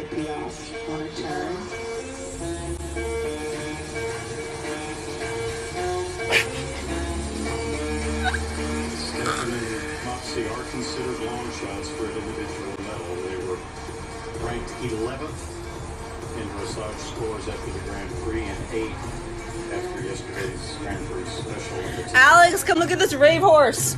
could be off on a turn. Steffen Mopsie are considered long shots for an individual medal. They were ranked 11th in dressage scores after the Grand Prix and 8th after yesterday's Grand Prix special. Alex, come look at this rave horse.